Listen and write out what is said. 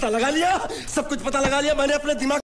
पता लगा लिया? सब कुछ पता लगा लिया। मैंने अपने दिमाग